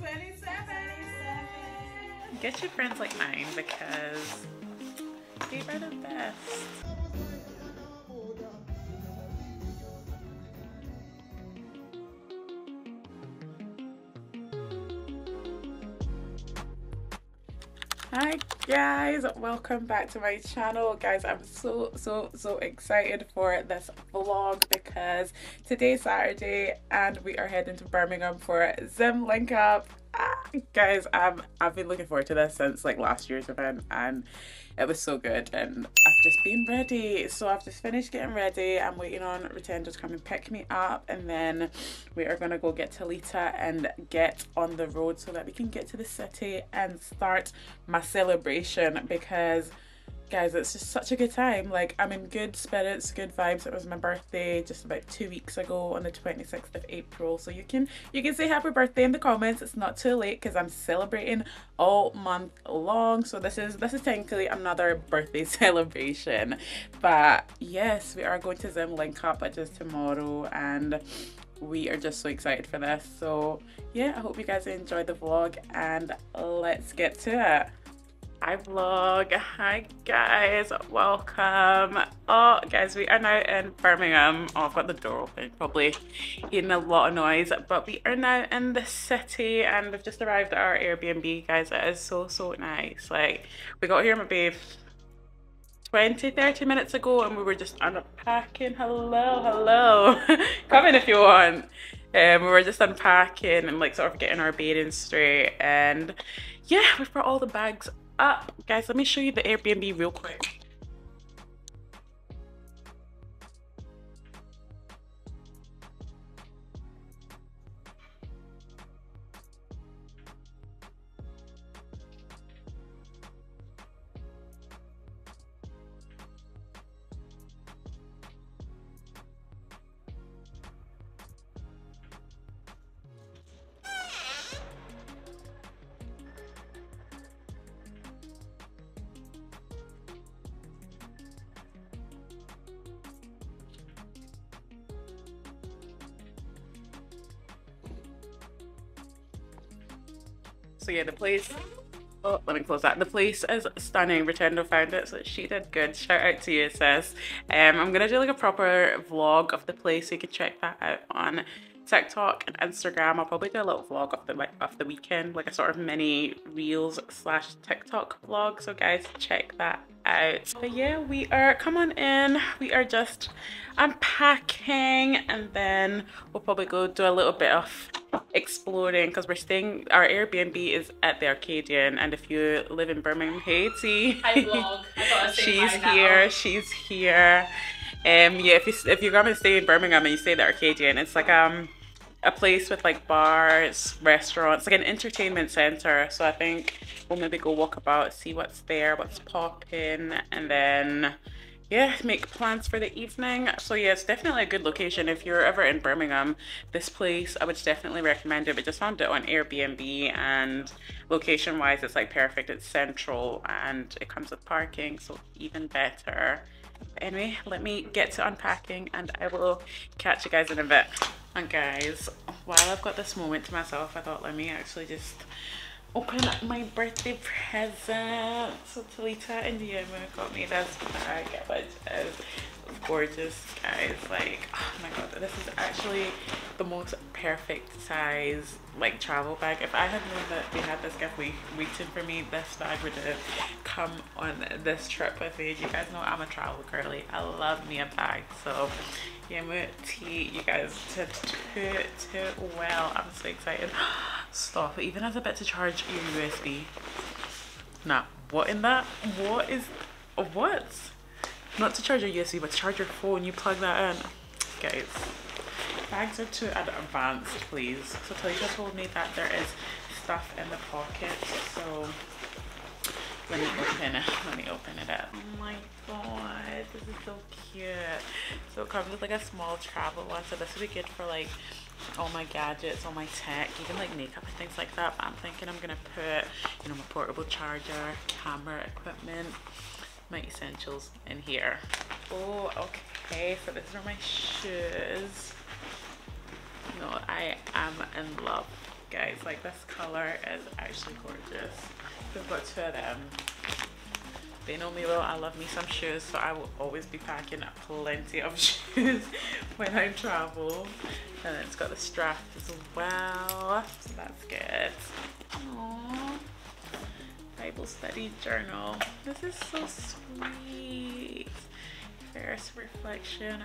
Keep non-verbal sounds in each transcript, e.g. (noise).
27. Get your friends like mine because they are the best. Hi guys, welcome back to my channel. Guys, I'm so so so excited for this vlog because today's Saturday and we are heading to Birmingham for Zim Link Up. Ah, (laughs) guys, um, I've been looking forward to this since like last year's event and it was so good and I've just been ready. So I've just finished getting ready. I'm waiting on Rutendo to come and pick me up and then we are gonna go get Talita and get on the road so that we can get to the city and start my celebration because guys it's just such a good time. Like i'm in good spirits good vibes. It was my birthday just about two weeks ago on the 26th of april. So you can you can say happy birthday in the comments. It's not too late because i'm celebrating all month long. So this is this is technically another birthday (laughs) celebration. But yes we are going to zim link up just tomorrow and we are just so excited for this. So yeah i hope you guys enjoy the vlog and let's get to it Hi vlog. Hi guys. Welcome. Oh guys, we are now in Birmingham. Oh, I've got the door open. Probably hearing a lot of noise. But we are now in the city and we've just arrived at our Airbnb, guys. It is so, so nice. Like, we got here, my babe, 20, 30 minutes ago and we were just unpacking. Hello, hello. (laughs) Come in if you want. Um, we were just unpacking and like sort of getting our bearings straight and yeah, we've brought all the bags up. Guys, let me show you the Airbnb real quick. So yeah, the place. Oh, let me close that. The place is stunning. Rutendo found it, so she did good. Shout out to you, sis. Um, I'm gonna do like a proper vlog of the place, so you can check that out on TikTok and Instagram. I'll probably do a little vlog of the of the weekend, like a sort of mini reels slash TikTok vlog. So guys, check that out. But yeah, we are come on in. We are just unpacking, and then we'll probably go do a little bit of exploring because we're staying our airbnb is at the arcadian and if you live in birmingham haiti (laughs) she's here she's here. Um yeah if you if you're gonna stay in birmingham and you stay at the arcadian it's like um a place with like bars restaurants like an entertainment center. So i think we'll maybe go walk about see what's there what's popping and then yeah, make plans for the evening. So yeah, it's definitely a good location. If you're ever in Birmingham, this place, I would definitely recommend it. We just found it on Airbnb and location wise, it's like perfect. It's central and it comes with parking, so even better. But anyway, let me get to unpacking and I will catch you guys in a bit. And guys, while I've got this moment to myself, I thought let me actually just open up my birthday present. So Talita and Diego got me this bag, which is gorgeous, guys. Like, oh my god, this is actually the most perfect size like travel bag. If I had known that they had this gift week waiting for me, this bag would have come on this trip with me. You guys know I'm a travel girly. I love me a bag. So yeah, tea, you guys did too, too well. I'm so excited. (gasps) Stop. It even has a bit to charge your USB. Nah, what in that? What is, what? Not to charge your USB, but to charge your phone. You plug that in. Guys, bags are too advanced, please. So Talita told me that there is stuff in the pocket. So let me open it. Let me open it up. Oh my god, this is so cute. So it comes with like a small travel one. So this would be good for like all my gadgets, all my tech, even like makeup and things like that. But I'm thinking I'm gonna put, you know, my portable charger, camera equipment, my essentials in here. Oh, okay. So these are my shoes. No, I am in love guys. Like this color is actually gorgeous. We've got two of them. They know me well, I love me some shoes, so I will always be packing plenty of (laughs) shoes when I travel. And it's got the strap as well, so that's good. Aww. Bible study journal. This is so sweet. First reflection,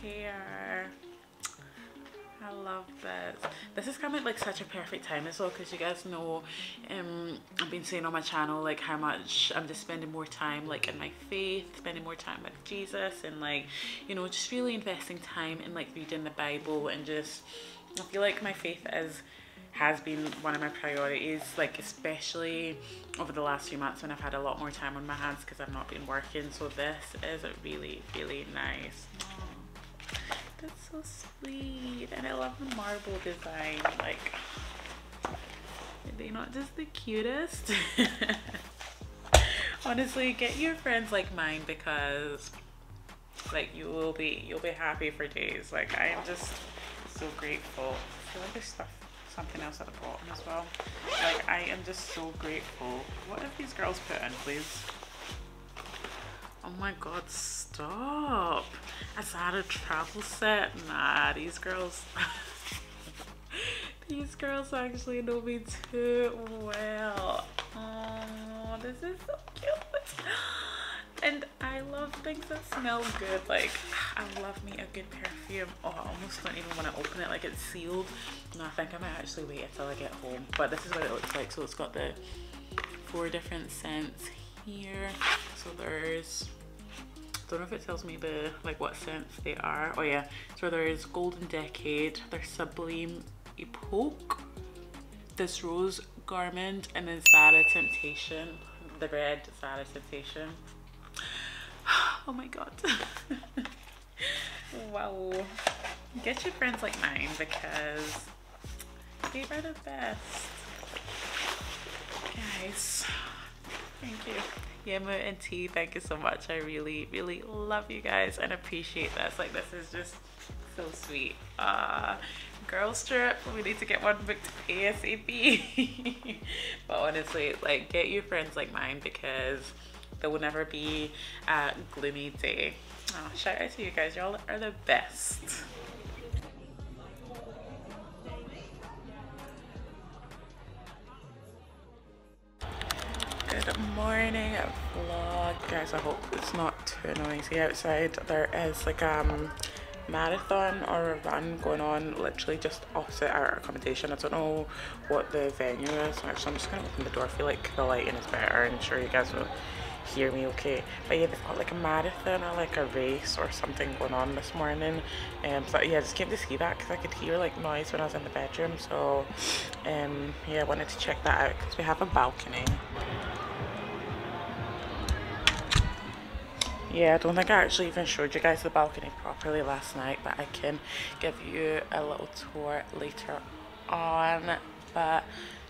prayer. I love this. This is coming like such a perfect time as well because you guys know um, I've been saying on my channel like how much I'm just spending more time like in my faith, spending more time with Jesus and like, you know, just really investing time in like reading the Bible and just, I feel like my faith is has been one of my priorities like especially over the last few months when I've had a lot more time on my hands because I've not been working so this is really really nice that's so sweet. And I love the marble design. Like, are they not just the cutest? (laughs) Honestly, get your friends like mine because like you will be you'll be happy for days. Like I am just so grateful. I feel like there's stuff something else at the bottom as well. Like I am just so grateful. What have these girls put in, please? Oh my god, stop. Is that a travel set? Nah, these girls. (laughs) these girls actually know me too well. Oh, this is so cute. (gasps) And I love things that smell good. Like, I love me a good perfume. Oh, I almost don't even want to open it like it's sealed. No, I think I might actually wait until I get home. But this is what it looks like. So it's got the four different scents here. So there's don't know if it tells me the like what scents they are. Oh yeah, so there's Golden Decade, there's Sublime Epoque, this Rose Garment, and then Sarah Temptation, the red Sarah Temptation. (sighs) Oh my god. (laughs) wow. Get your friends like mine because they are the best. Guys, thank you. Yama and T, thank you so much. I really, really love you guys and appreciate this. Like, this is just so sweet. Uh, girls trip, we need to get one booked ASAP. (laughs) but honestly, like, get your friends like mine because there will never be a gloomy day. Oh, shout out to you guys. Y'all are the best. Good morning vlog. Guys i hope it's not too noisy outside. There is like um marathon or a run going on literally just opposite our accommodation. I don't know what the venue is actually i'm just gonna open the door. I feel like the lighting is better. And I'm sure you guys will hear me okay. But yeah they've got like a marathon or like a race or something going on this morning. Um so yeah I just came to see that because i could hear like noise when i was in the bedroom. So um yeah i wanted to check that out because we have a balcony yeah i don't think i actually even showed you guys the balcony properly last night but i can give you a little tour later on. But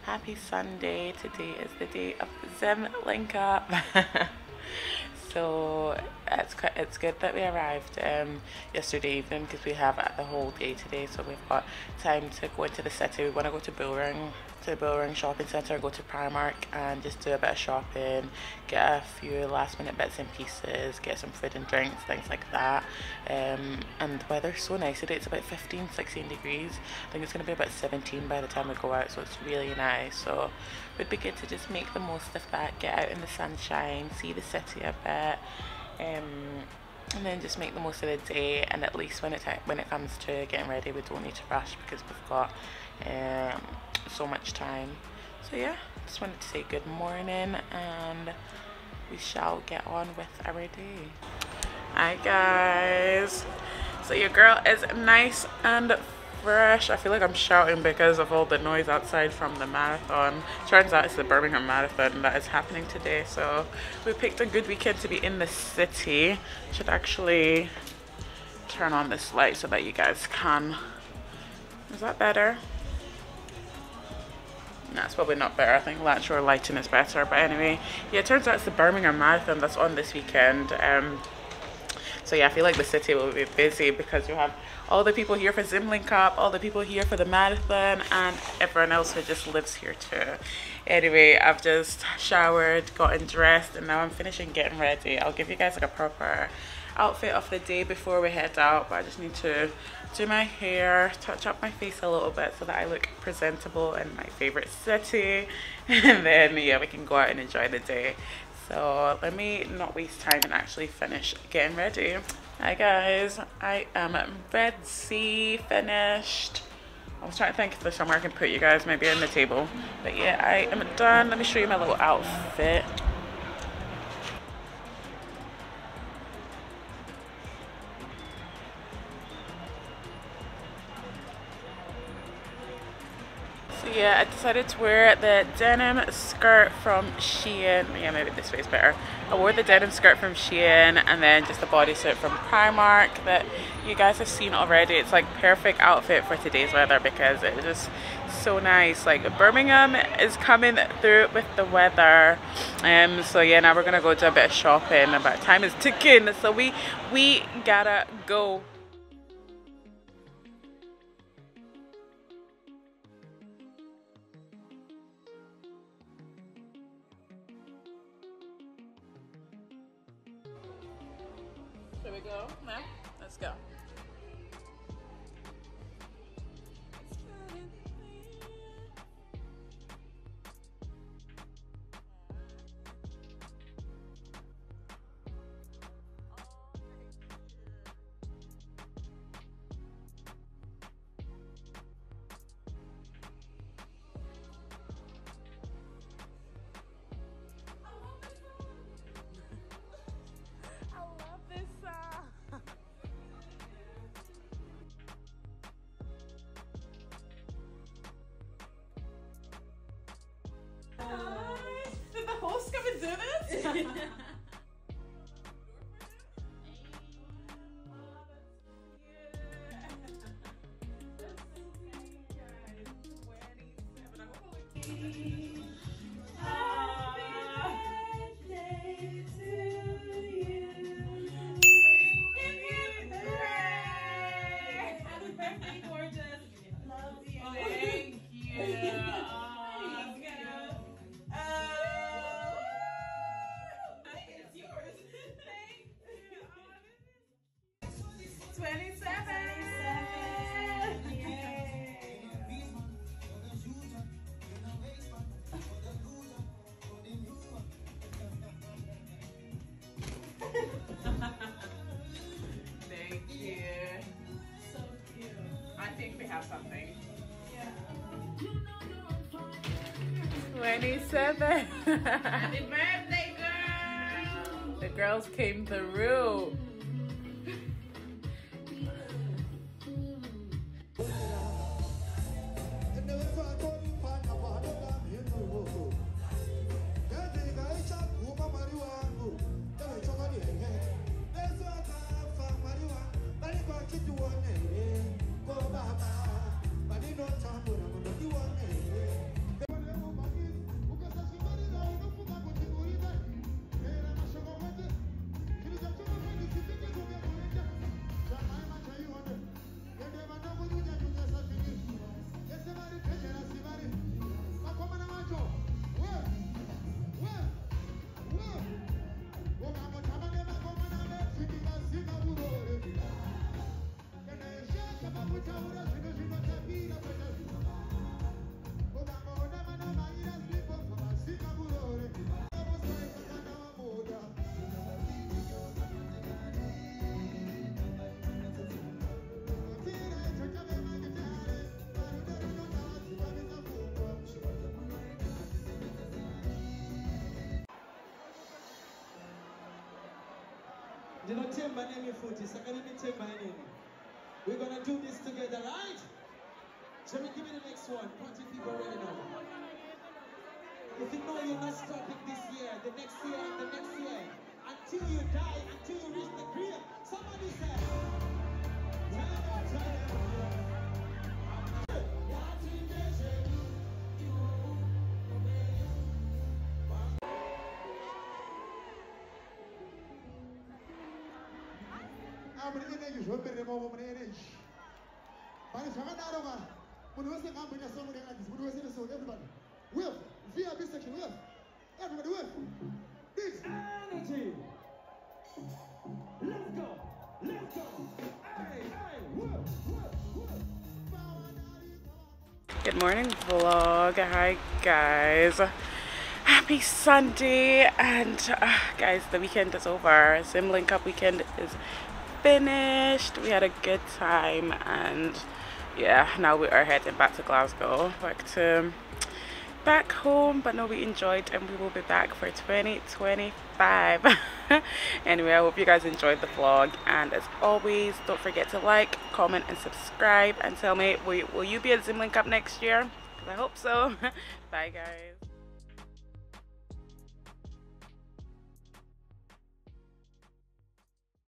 happy sunday. Today is the day of zim link up. (laughs) So it's quite, it's good that we arrived um, yesterday evening because we have the whole day today so we've got time to go into the city. We want to go to Bullring to Bullring shopping centre go to Primark and just do a bit of shopping get a few last minute bits and pieces get some food and drinks things like that. Um, and the weather's so nice today it's about 15 16 degrees. I think it's going to be about 17 by the time we go out so it's really nice. So it would be good to just make the most of that get out in the sunshine see the city a bit um, and then just make the most of the day. And at least when it when it comes to getting ready we don't need to rush because we've got um, so much time so yeah just wanted to say good morning and we shall get on with our day hi guys so your girl is nice and fresh. I feel like I'm shouting because of all the noise outside from the marathon. Turns out it's the Birmingham Marathon that is happening today. So we picked a good weekend to be in the city. Should actually turn on this light so that you guys can. Is that better? That's probably not better. I think lateral lighting is better. But anyway, yeah, it turns out it's the Birmingham Marathon that's on this weekend. Um, so yeah, I feel like the city will be busy because you have all the people here for Zim Link Up, all the people here for the marathon, and everyone else who just lives here too. Anyway, I've just showered, gotten dressed, and now I'm finishing getting ready. I'll give you guys like a proper outfit of the day before we head out, but I just need to do my hair, touch up my face a little bit so that I look presentable in my favorite city, (laughs) and then yeah, we can go out and enjoy the day. So let me not waste time and actually finish getting ready. Hi guys, I am Red Sea finished. I was trying to think if there's somewhere I can put you guys, maybe on the table. But yeah, I am done. Let me show you my little outfit. Yeah, I decided to wear the denim skirt from Shein. Yeah, maybe this way is better. I wore the denim skirt from Shein and then just a bodysuit from Primark that you guys have seen already. It's like perfect outfit for today's weather because it was just so nice. Like Birmingham is coming through with the weather. Um, so yeah, now we're gonna go do a bit of shopping. But time is ticking, so we we gotta go. go do this? (laughs) have something. Yeah. 27. Happy birthday, girl! The girls came through. We're gonna do this together right? We give me the next one? Party people ready now? If you know you're not stopping this year the next year and the next year until you die until you reach the grave somebody say Ah, meneer Netjes, Good morning, vlog. Hi, guys. Happy Sunday, and uh, guys, the weekend is over. Zim Link Up weekend is finished. We had a good time, and yeah, now we are heading back to Glasgow, back to back home. But no, we enjoyed, and we will be back for 2025. (laughs) anyway, I hope you guys enjoyed the vlog, and as always, don't forget to like, comment, and subscribe, and tell me will you, will you be at Zim Link Up next year? I hope so. (laughs) Bye, guys.